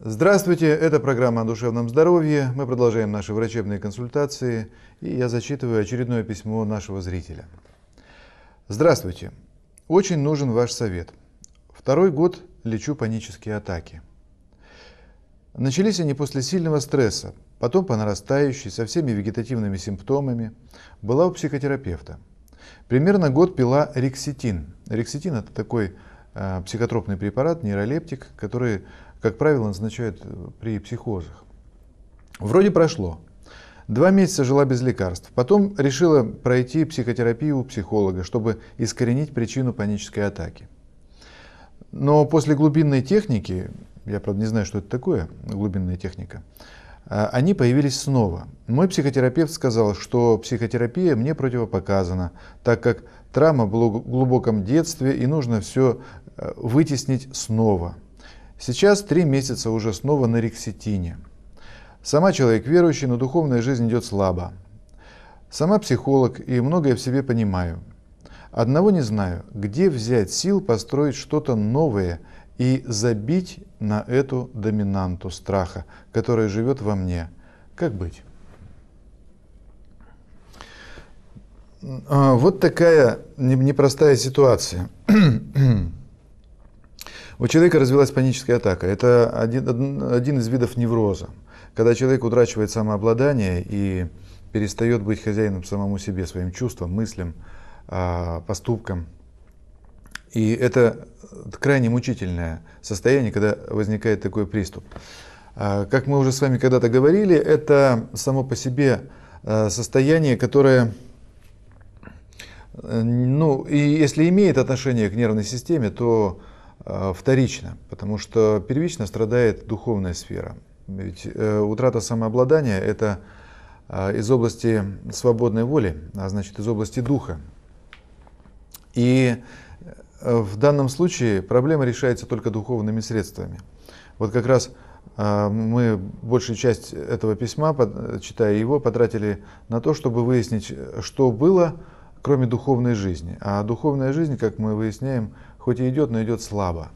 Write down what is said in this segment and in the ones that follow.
Здравствуйте, это программа о душевном здоровье. Мы продолжаем наши врачебные консультации, и я зачитываю очередное письмо нашего зрителя. Здравствуйте. Очень нужен ваш совет. Второй год лечу панические атаки. Начались они после сильного стресса, потом по нарастающей, со всеми вегетативными симптомами. Была у психотерапевта. Примерно год пила рекситин. Рекситин – это такой э, психотропный препарат, нейролептик, который как правило, назначают э, при психозах. Вроде прошло. Два месяца жила без лекарств. Потом решила пройти психотерапию у психолога, чтобы искоренить причину панической атаки. Но после глубинной техники, я правда не знаю, что это такое, глубинная техника, а, они появились снова. Мой психотерапевт сказал, что психотерапия мне противопоказана, так как травма была в глубоком детстве и нужно все э, вытеснить снова – Сейчас три месяца уже снова на рекситине. Сама человек верующий, но духовная жизнь идет слабо. Сама психолог и многое в себе понимаю. Одного не знаю, где взять сил построить что-то новое и забить на эту доминанту страха, которая живет во мне. Как быть? А, вот такая непростая ситуация. У человека развилась паническая атака. Это один, один из видов невроза. Когда человек утрачивает самообладание и перестает быть хозяином самому себе, своим чувствам, мыслям, а, поступкам. И это крайне мучительное состояние, когда возникает такой приступ. А, как мы уже с вами когда-то говорили, это само по себе а, состояние, которое, ну, и если имеет отношение к нервной системе, то Э, вторично, потому что первично страдает духовная сфера. Ведь э, утрата самообладания – это э, из области свободной воли, а значит из области духа. И в данном случае проблема решается только духовными средствами. Вот как раз мы большую часть этого письма, читая его, потратили на то, чтобы выяснить, что было, кроме духовной жизни. А духовная жизнь, как мы выясняем, хоть и идет, но идет слабо.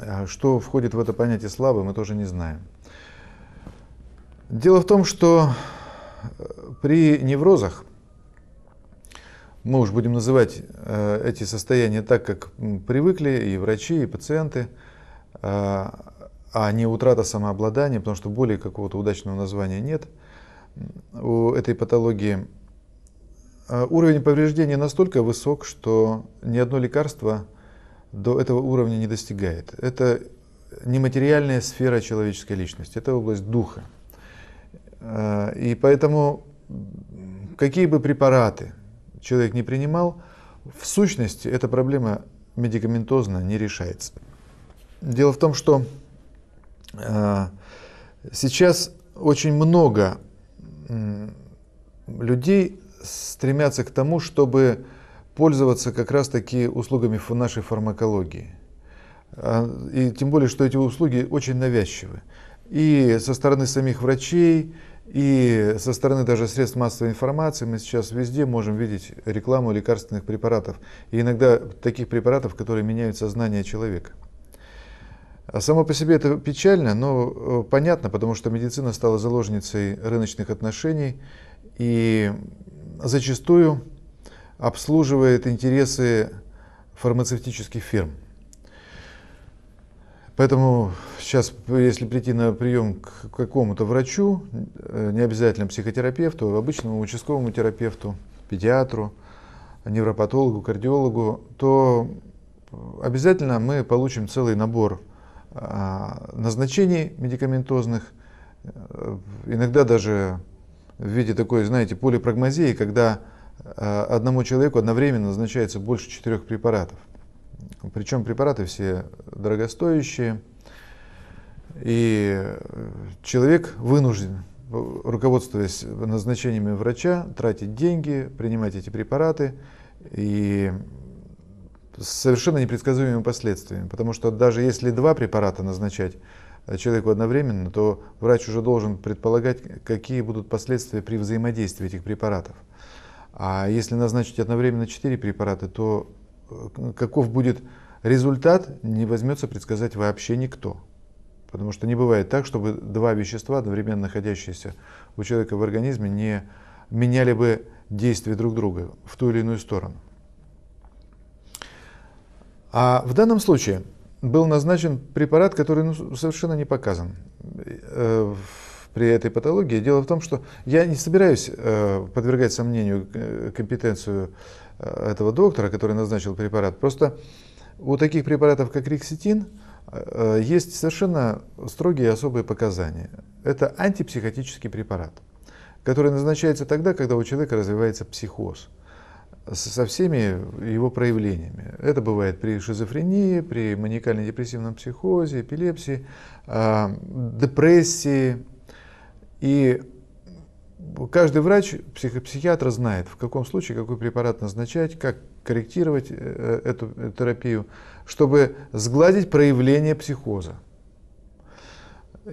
А что входит в это понятие слабо, мы тоже не знаем. Дело в том, что э, при неврозах, мы уж будем называть э, эти состояния так, как привыкли и врачи, и пациенты, э, а не утрата самообладания, потому что более какого-то удачного названия нет у этой патологии. Уровень повреждения настолько высок, что ни одно лекарство до этого уровня не достигает. Это нематериальная сфера человеческой личности, это область духа. Э, и поэтому какие бы препараты человек не принимал, в сущности эта проблема медикаментозно не решается. Дело в том, что э, сейчас очень много людей стремятся к тому, чтобы пользоваться как раз-таки услугами нашей фармакологии. А, и тем более, что эти услуги очень навязчивы. И со стороны самих врачей, и со стороны даже средств массовой информации мы сейчас везде можем видеть рекламу лекарственных препаратов. И иногда таких препаратов, которые меняют сознание человека. А само по себе это печально, но э, понятно, потому что медицина стала заложницей рыночных отношений. И зачастую обслуживает интересы фармацевтических фирм. Поэтому сейчас, если прийти на прием к какому-то врачу, э, не обязательно психотерапевту, а обычному участковому терапевту, педиатру, невропатологу, кардиологу, то обязательно мы получим целый набор а, назначений медикаментозных, э, иногда даже в виде такой, знаете, полипрагмазии, когда одному человеку одновременно назначается больше четырех препаратов. Причем препараты все дорогостоящие, и человек вынужден, руководствуясь назначениями врача, тратить деньги, принимать эти препараты и с совершенно непредсказуемыми последствиями. Потому что даже если два препарата назначать человеку одновременно, то врач уже должен предполагать, какие будут последствия при взаимодействии этих препаратов. А если назначить одновременно 4 препарата, то э, каков будет результат, не возьмется предсказать вообще никто. Потому что не бывает так, чтобы два вещества, одновременно находящиеся у человека в организме, не меняли бы действия друг друга в ту или иную сторону. А в данном случае был назначен препарат, который ну, совершенно не показан э, при этой патологии. Дело в том, что я не собираюсь э, подвергать сомнению э, компетенцию э, этого доктора, который назначил препарат. Просто у таких препаратов, как рекситин, э, есть совершенно строгие особые показания. Это антипсихотический препарат, который назначается тогда, когда у человека развивается психоз со всеми его проявлениями. Это бывает при шизофрении, при маниакально-депрессивном психозе, эпилепсии, депрессии. И каждый врач, психопсихиатр знает, в каком случае какой препарат назначать, как корректировать э, эту терапию, чтобы сгладить проявление психоза.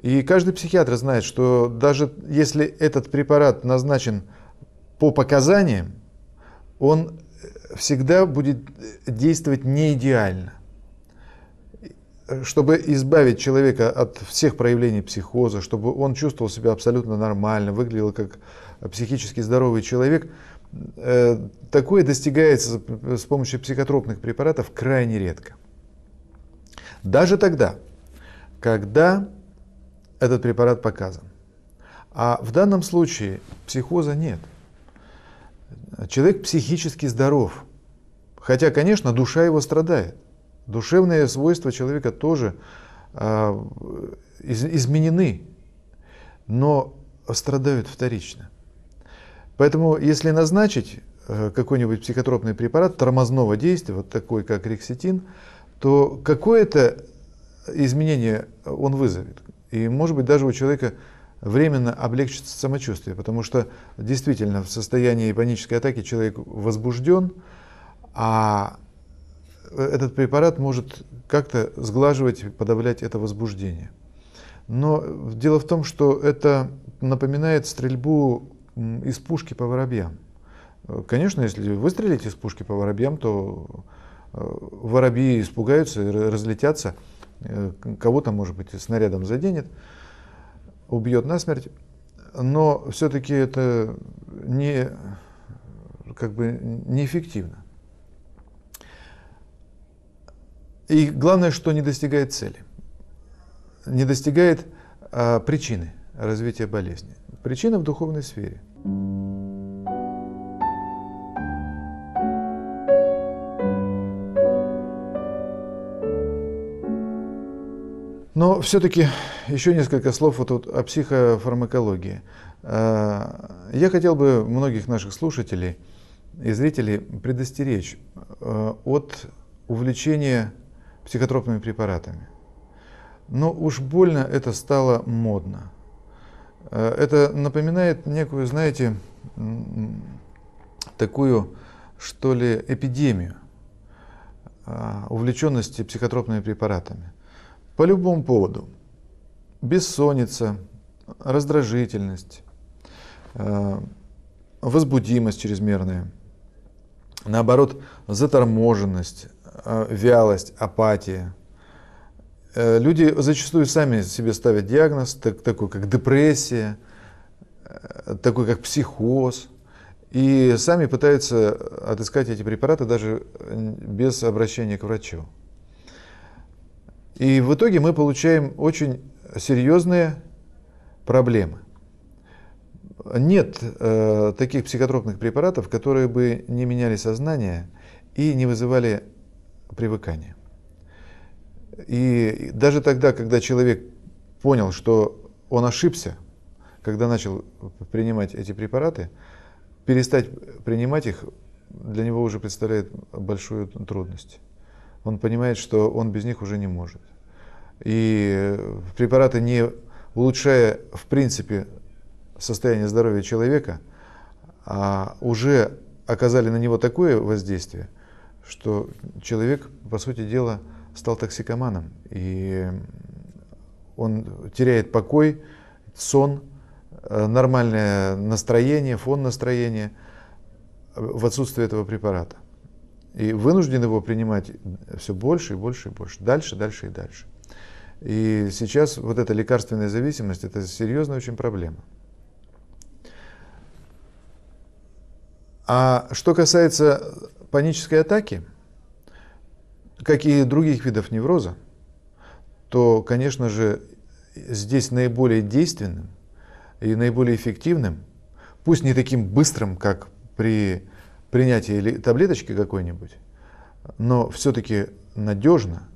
И каждый психиатр знает, что даже если этот препарат назначен по показаниям, он всегда будет действовать не идеально. Чтобы избавить человека от всех проявлений психоза, чтобы он чувствовал себя абсолютно нормально, выглядел как психически здоровый человек, э, такое достигается с помощью психотропных препаратов крайне редко. Даже тогда, когда этот препарат показан. А в данном случае психоза нет – человек психически здоров. Хотя, конечно, душа его страдает. Душевные свойства человека тоже из, изменены, но страдают вторично. Поэтому, если назначить э, какой-нибудь психотропный препарат тормозного действия, вот такой, как рекситин, то какое-то изменение он вызовет. И, может быть, даже у человека временно облегчится самочувствие, потому что действительно в состоянии панической атаки человек возбужден, а этот препарат может как-то сглаживать, подавлять это возбуждение. Но дело в том, что это напоминает стрельбу из пушки по воробьям. Конечно, если выстрелить из пушки по воробьям, то э, воробьи испугаются разлетятся, э, кого-то, может быть, снарядом заденет убьет насмерть, но все-таки это не, как бы неэффективно. И главное, что не достигает цели, не достигает а, причины развития болезни. Причина в духовной сфере. Но все-таки еще несколько слов вот тут о психофармакологии. А, я хотел бы многих наших слушателей и зрителей предостеречь а, от увлечения психотропными препаратами. Но уж больно это стало модно. А, это напоминает некую, знаете, такую, что ли, эпидемию увлеченности психотропными препаратами. По любому поводу. Бессонница, раздражительность, э, возбудимость чрезмерная, наоборот, заторможенность, э, вялость, апатия. Э, люди зачастую сами себе ставят диагноз, такой как депрессия, такой как психоз, и сами пытаются отыскать эти препараты даже без обращения к врачу. И в итоге мы получаем очень серьезные проблемы. Нет э, таких психотропных препаратов, которые бы не меняли сознание и не вызывали привыкания. И даже тогда, когда человек понял, что он ошибся, когда начал принимать эти препараты, перестать принимать их для него уже представляет большую трудность он понимает, что он без них уже не может. И препараты, не улучшая в принципе состояние здоровья человека, а уже оказали на него такое воздействие, что человек, по сути дела, стал токсикоманом. И он теряет покой, сон, э, нормальное настроение, фон настроения в отсутствие этого препарата. И вынужден его принимать все больше и больше и больше, дальше, дальше и дальше. И сейчас вот эта лекарственная зависимость – это серьезная очень проблема. А что касается панической атаки, как и других видов невроза, то, конечно же, здесь наиболее действенным и наиболее эффективным, пусть не таким быстрым, как при принятии таблеточки какой-нибудь, но все-таки надежно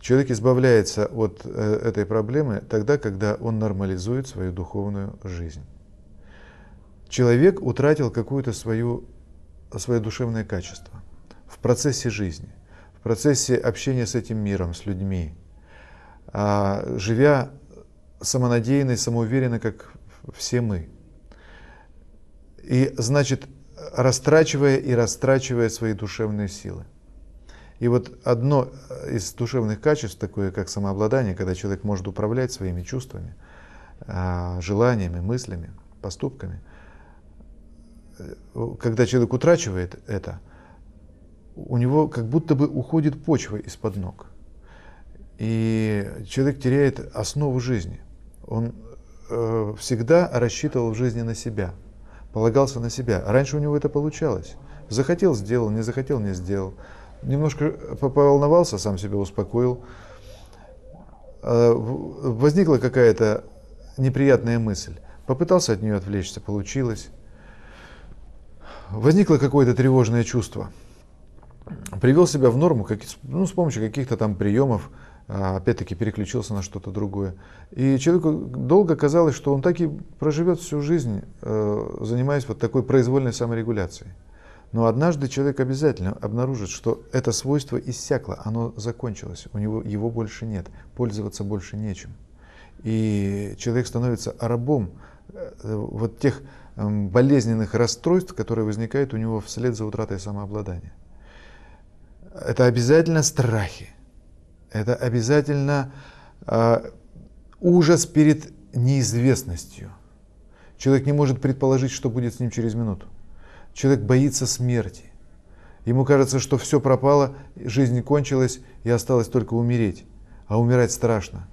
человек избавляется от э, этой проблемы тогда, когда он нормализует свою духовную жизнь. Человек утратил какое-то свое, свое душевное качество в процессе жизни, в процессе общения с этим миром, с людьми, а, живя самонадеянно и самоуверенно, как все мы. И, значит, растрачивая и растрачивая свои душевные силы. И вот одно из душевных качеств, такое как самообладание, когда человек может управлять своими чувствами, а, желаниями, мыслями, поступками, когда человек утрачивает это, у него как будто бы уходит почва из-под ног. И человек теряет основу жизни. Он э, всегда рассчитывал в жизни на себя, полагался на себя. Раньше у него это получалось. Захотел – сделал, не захотел – не сделал. Немножко поволновался, сам себя успокоил. Э, возникла какая-то неприятная мысль. Попытался от нее отвлечься, получилось. Возникло какое-то тревожное чувство. Привел себя в норму как, ну, с помощью каких-то там приемов, а, опять-таки переключился на что-то другое. И человеку долго казалось, что он так и проживет всю жизнь, э, занимаясь вот такой произвольной саморегуляцией. Но однажды человек обязательно обнаружит, что это свойство иссякло, оно закончилось, у него его больше нет, пользоваться больше нечем. И человек становится рабом э, вот тех болезненных расстройств, которые возникают у него вслед за утратой самообладания. Это обязательно страхи, это обязательно э, ужас перед неизвестностью. Человек не может предположить, что будет с ним через минуту. Человек боится смерти. Ему кажется, что все пропало, жизнь кончилась, и осталось только умереть. А умирать страшно.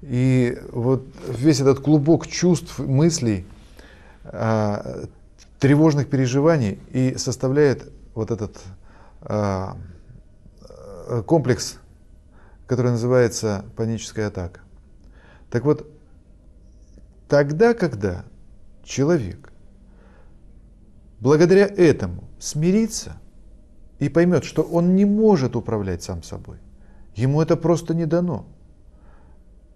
И вот весь этот клубок чувств, мыслей, э, тревожных переживаний и составляет вот этот э, комплекс который называется паническая атака. Так вот, тогда, когда человек благодаря этому смирится и поймет, что он не может управлять сам собой, ему это просто не дано,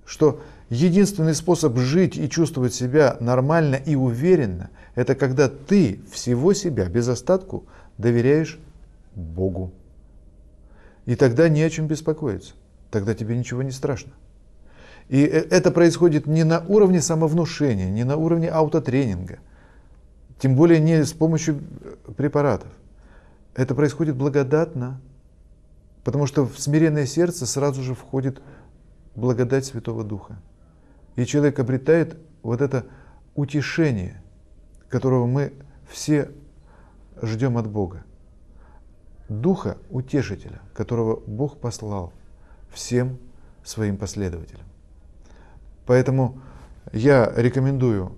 что единственный способ жить и чувствовать себя нормально и уверенно, это когда ты всего себя без остатку доверяешь Богу. И тогда не о чем беспокоиться тогда тебе ничего не страшно. И э, это происходит не на уровне самовнушения, не на уровне аутотренинга, тем более не с помощью э, препаратов. Это происходит благодатно, потому что в смиренное сердце сразу же входит благодать Святого Духа. И человек обретает вот это утешение, которого мы все ждем от Бога. Духа утешителя, которого Бог послал всем своим последователям. Поэтому я рекомендую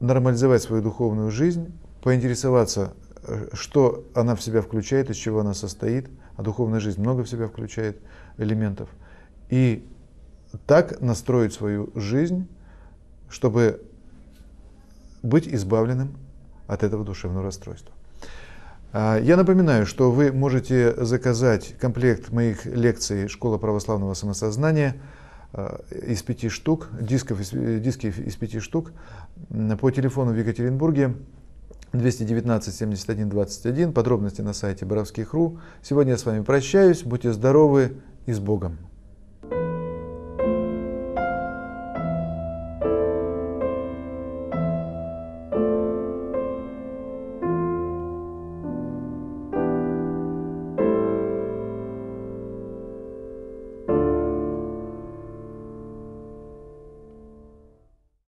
нормализовать свою духовную жизнь, поинтересоваться, э, что она в себя включает, из чего она состоит, а духовная жизнь много в себя включает элементов, и так настроить свою жизнь, чтобы быть избавленным от этого душевного расстройства. А, я напоминаю, что вы можете заказать комплект моих лекций «Школа православного самосознания» а, из пяти штук, дисков, диски из пяти штук по телефону в Екатеринбурге 219 71 21. Подробности на сайте боровских.ру. Сегодня я с вами прощаюсь. Будьте здоровы и с Богом.